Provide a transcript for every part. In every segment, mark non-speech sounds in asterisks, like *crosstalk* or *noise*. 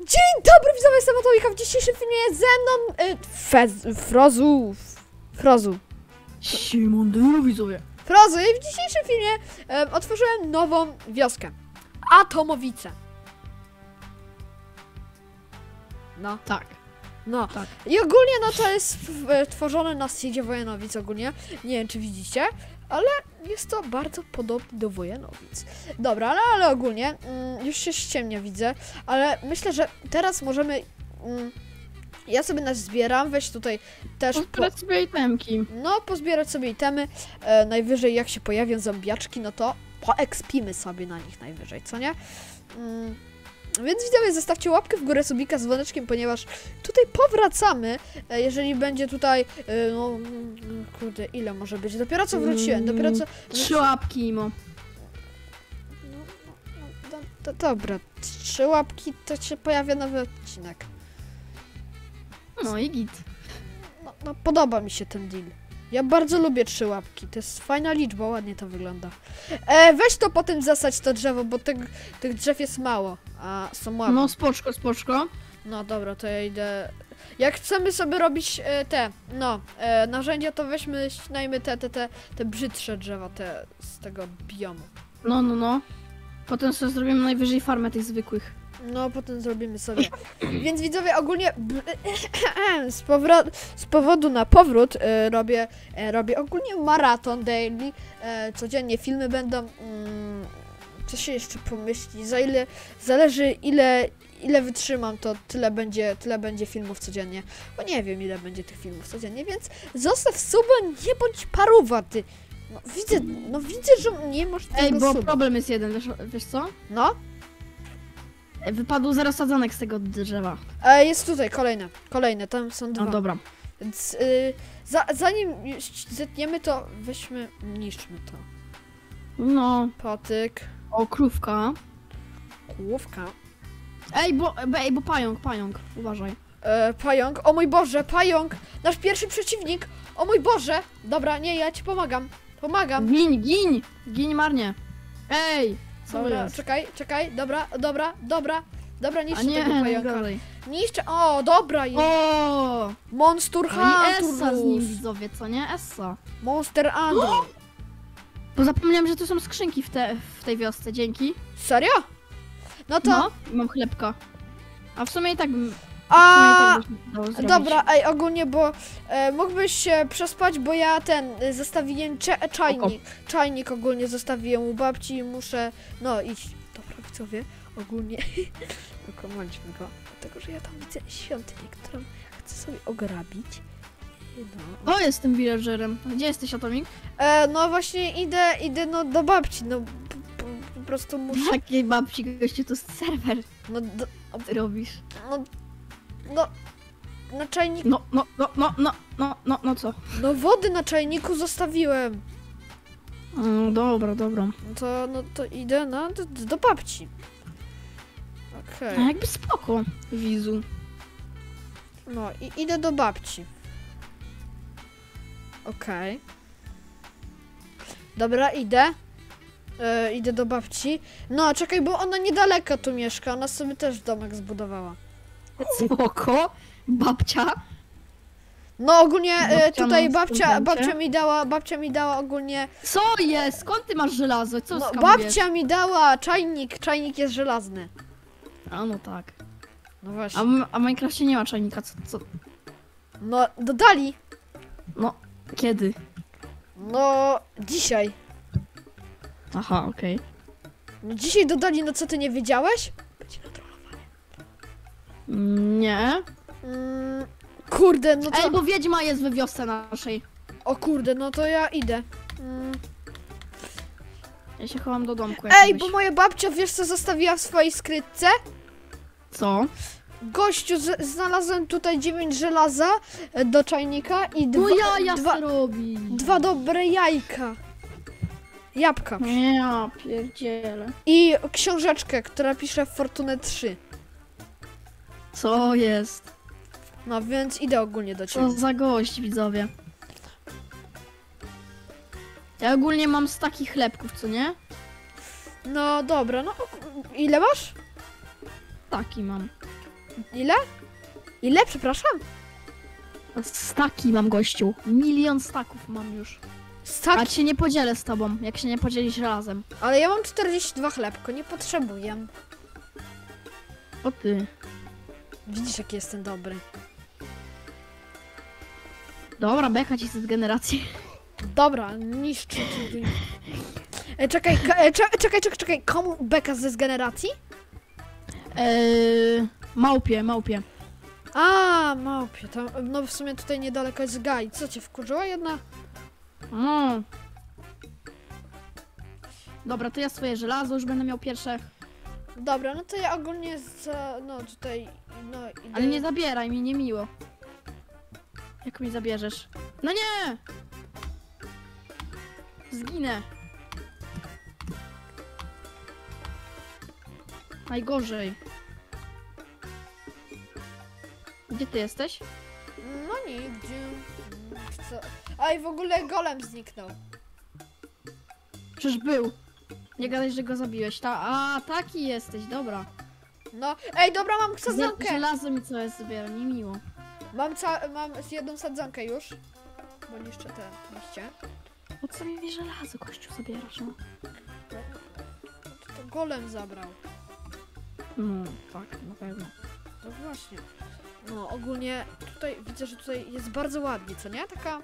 Dzień dobry, widzowie, jestem Matolika. W dzisiejszym filmie ze mną y, Fez, Frozu, Frozu, Simondero widzowie. Frozu i w dzisiejszym filmie em, otworzyłem nową wioskę. Atomowice. No, Tak. No. Tak. I ogólnie no to jest tworzone na siedzie Wojanowic ogólnie. Nie wiem czy widzicie, ale jest to bardzo podobne do Wojanowic. Dobra, ale, ale ogólnie mm, już się ściemnia widzę, ale myślę, że teraz możemy... Mm, ja sobie nas zbieram, weź tutaj też... Po, Odpalać sobie itemki. no, pozbierać sobie itemy. E, najwyżej jak się pojawią zombiaczki, no to poekspimy sobie na nich najwyżej, co nie? Mm, więc widzowie, zostawcie łapkę w górę, subika z dzwoneczkiem, ponieważ tutaj powracamy. E, jeżeli będzie tutaj, e, no, mm, kurde, ile może być? Dopiero co wróciłem, dopiero co... Trzy łapki imo. No, no, no, do, do, dobra, trzy łapki, to się pojawia nowy odcinek. No i git. No, no podoba mi się ten deal. Ja bardzo lubię trzy łapki. To jest fajna liczba, ładnie to wygląda. E, weź to potem zasać to drzewo, bo tych, tych drzew jest mało, a są ładne. No No, spoczko, spoczko. dobra, to ja idę. Jak chcemy sobie robić e, te, no, e, narzędzia, to weźmy, ścinajmy te, te, te, te brzydsze drzewa, te z tego biomu. No, no, no. Potem sobie zrobimy najwyżej farmę tych zwykłych. No, potem zrobimy sobie. Więc widzowie, ogólnie *clears throat* z, powro- z powodu na powrót e, robię, e, robię ogólnie maraton daily. E, codziennie filmy będą. Mm, co się jeszcze pomyśli? Za ile, zależy ile, ile wytrzymam, to tyle będzie, tyle będzie filmów codziennie. Bo nie wiem ile będzie tych filmów codziennie, więc zostaw suba, nie bądź paruwa, ty. No widzę, no widzę, że nie masz tego Ej, bo suba. problem jest jeden, wiesz, wiesz co? No, Wypadł zero sadzonek z tego drzewa. e, jest tutaj kolejne, kolejne, tam są dwa. No dobra. Więc y, za, zanim zetniemy to, weźmy, niszczmy to. No. Patyk, O, krówka. główka, Ej, bo, ej, bo pająk, pająk. Uważaj. e, pająk. O mój Boże, pająk! Nasz pierwszy przeciwnik! O mój Boże! Dobra, nie, ja ci pomagam. Pomagam. Gin, gin! Gin marnie. Ej! Dobra, jest? czekaj, czekaj, dobra, dobra, dobra. Dobra, niszczę nie, tego pająka. dalej. Niszczę, o, dobra jest. O! Monster No i Essa z nim Hunter. widzowie, co nie? Essa. Monster Andrew. Bo zapomniałem, że tu są skrzynki w, te, w tej wiosce, dzięki. Serio? No to, No, mam chlebka. A w sumie i tak bym... A... tak. Dobra, ej, ogólnie, bo e, mógłbyś się przespać, bo ja ten, y, zostawiłem cze- czajnik, czajnik ogólnie zostawiłem u babci i muszę, no iść. Dobra, widzowie, ogólnie, *laughs* dokończmy go, dlatego, że ja tam widzę świątynię, którą chcę sobie ograbić. No. O, jestem villagerem. Gdzie jesteś, Atomik? E, no właśnie idę, idę no do babci, no po prostu muszę, Jakiej babci gościu, to jest serwer. no, do, Ty robisz. no, no, na czajniku, No, no, no, no, no, no, no, no co? no wody na czajniku zostawiłem. No, dobra, dobra. No to, no to idę na, do, do babci. Okej. A jakby spoko, wizu. No i idę do babci. Okej. Dobra, idę. E, idę do babci. No, czekaj, bo ona niedaleko tu mieszka. Ona sobie też domek zbudowała. Spoko. Babcia. No ogólnie e, Babcia tutaj ma babcia, babcia mi dała, babcia mi dała ogólnie. Co jest? Skąd ty masz żelazo? Co No, babcia mi dała czajnik, czajnik jest żelazny. A no tak. No właśnie. a w Minecrafcie nie ma czajnika, co, co? No, dodali. No, kiedy? No, dzisiaj. Aha, okej. No dzisiaj dodali, no co ty nie wiedziałeś? Nie. Mm, kurde, no to... Ej, bo wiedźma jest we wiosce naszej. O kurde, no to ja idę. Mm. Ja się chowam do domku Ej, jakiegoś. bo moja babcia, wiesz co zostawiła w swojej skrytce? Co? Gościu, z- znalazłem tutaj 9 żelaza e, do czajnika i dwa, No ja, ja dwa, robi. dwa dobre jajka. Jabłka. Ja pierdzielę. I książeczkę, która pisze Fortunę 3. Co jest? No więc idę ogólnie do ciebie. Co za gość, widzowie. Ja ogólnie mam z takich chlebków, co nie? No dobra, no ile masz? Taki mam. Ile? Ile, przepraszam? Staki mam gościu. Milion staków mam już. A Stak, się nie podzielę z tobą, jak się nie podzielisz razem. ale ja mam 42 chlebko, nie potrzebuję. O ty. Widzisz, jaki jestem dobry. Dobra, beka ci z generacji. Dobra, niszczy. E, czekaj, ka- e, cze- czekaj, czekaj, czekaj, komu beka ze z generacji? Eee, małpie, małpie. A, małpie, to, no w sumie tutaj niedaleko jest Gai. Co cię wkurzyła jedna? No. Dobra, to ja swoje żelazo już będę miał pierwsze. Dobra, no to ja ogólnie za, no tutaj, no idę. Ale nie zabieraj mi, niemiło. Jak mi zabierzesz? No nie! Zginę. Najgorzej. Gdzie ty jesteś? No nigdzie. Co? A i w ogóle golem zniknął. Przecież był. Nie gadaj, że go zabiłeś. Ta, a, taki jesteś, dobra. No, ej, dobra, mam sadzonkę. Żelazo mi co jest zabiera, niemiło. Mam, ca- mam jedną sadzonkę już. Bo niszczę te liście. Po co mi żelazo, kościół zabierasz, no? To golem zabrał. No, tak, na pewno. No właśnie. No, ogólnie tutaj widzę, że tutaj jest bardzo ładnie, co nie? Taka,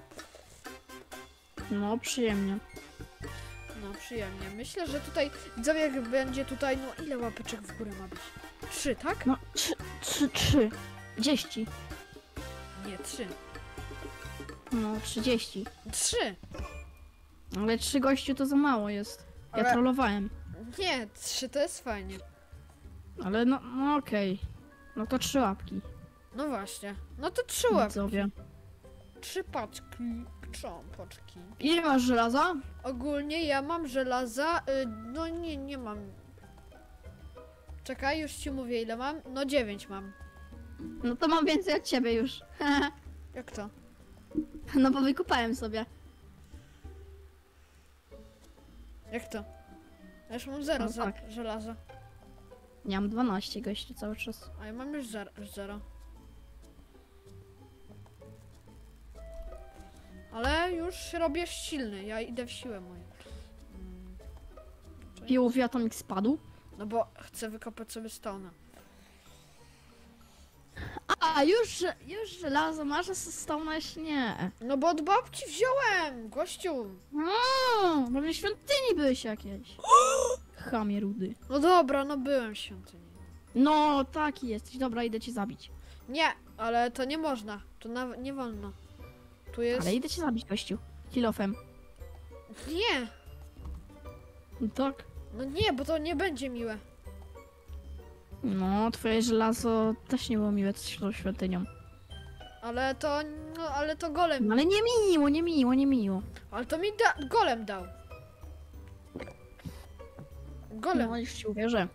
No, przyjemnie. Przyjemnie. Myślę, że tutaj, widzowie, będzie tutaj, no ile łapeczek w górę ma być? Trzy, tak? No, trzy, trzy, trzy. Dzieści. Nie, trzy. No, trzydzieści. Trzy! Ale trzy gościu to za mało jest. Ja Ale- trollowałem. Nie, trzy to jest fajnie. Ale no, no okej. No to trzy łapki. No właśnie. No to trzy łapki. Widzowie. Trzy paczki. Trząpaczki. Ile masz żelaza? Ogólnie ja mam żelaza. Y, no nie, nie mam. Czekaj, już ci mówię ile mam. No dziewięć mam. No to mam więcej od ciebie już. *laughs* Jak to? no bo wykupałem sobie. Jak to? Ja już mam zero No za tak. żelaza. Ja mam 12 gości cały czas. A ja mam już zero. zero. Ale już robię silny. Ja idę w siłę moją. Mm, Piłowi atomik spadł. No bo chcę wykopać sobie stona. A, już, już żelazo masz, a stołnaś nie. No bo od babci wziąłem, gościu. No, pewnie w świątyni byłeś jakieś. Chamie rudy. No dobra, no byłem w świątyni. No, taki jesteś. Dobra, idę cię zabić. Nie, ale to nie można. To nawet nie wolno. Tu jest. Ale idę cię zabić, gościu. Kilofem. Nie! No tak. No nie, bo to nie będzie miłe. No, twoje żelazo też nie było miłe z tą świątynią. Ale to. No, ale to golem. No, ale nie miło, nie miło, nie miło. Ale to mi da, golem dał. Golem. No, już ci uwierzę.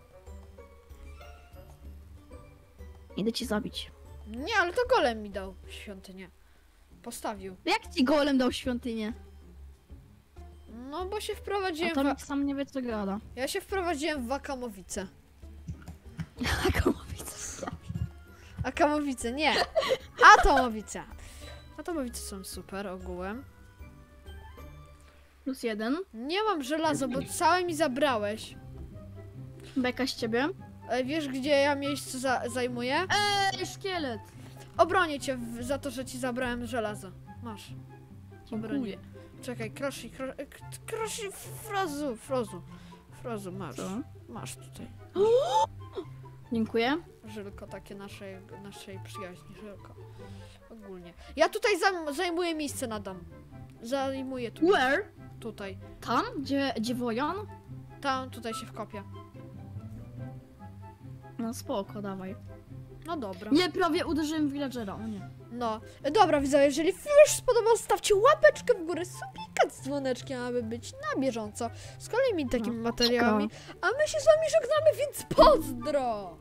Idę cię zabić. Nie, ale to golem mi dał świątynię. Postawił. Jak ci golem dał świątynię? No bo się A wprowadziłem. to W, sam nie wie co gada. *laughs* ja się wprowadziłem w Akamowice. Akomowice. Akamowice, nie. *laughs* Atomowice. Atomowice są super ogółem. Plus jeden. Nie mam żelaza, bo całe mi zabrałeś. Beka z ciebie. Ale wiesz, gdzie ja miejsce za zajmuję? Ej, szkielet. Obronię cię w, za to, że ci zabrałem żelazo. Masz. Dziękuję. Czekaj, kroszy, kro, k- kroszy, frozu, frozu. Frozu, masz. Co? Masz tutaj. Dziękuję. Żylko takie naszej, naszej przyjaźni, żylko. Ogólnie. Ja tutaj zam, zajmuję miejsce na dom. Zajmuję tu, Where? tutaj. Tam? Gdzie, gdzie wojan? Tam, tutaj się wkopię. No spoko, dawaj. No dobra. Nie, prawie uderzyłem w villagera, o nie. No, dobra, widzowie, jeżeli film już spodobał, stawcie łapeczkę w górę, subika z dzwoneczkiem, aby być na bieżąco z kolejnymi takimi No, materiałami. A my się z wami żegnamy, więc pozdro!